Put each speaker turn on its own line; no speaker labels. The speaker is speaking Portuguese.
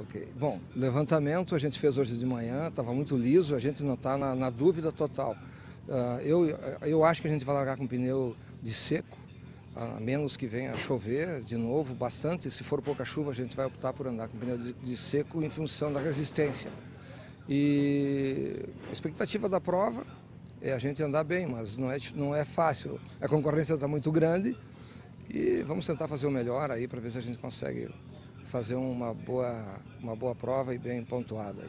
Ok. Bom, levantamento a gente fez hoje de manhã, estava muito liso, a gente não está na, na, dúvida total. Uh, eu, eu acho que a gente vai largar com pneu de seco, a menos que venha chover de novo bastante. Se for pouca chuva, a gente vai optar por andar com pneu de, de seco em função da resistência. E a expectativa da prova é a gente andar bem, mas não é, não é fácil. A concorrência está muito grande e vamos tentar fazer o melhor aí para ver se a gente consegue fazer uma boa, uma boa prova e bem pontuada.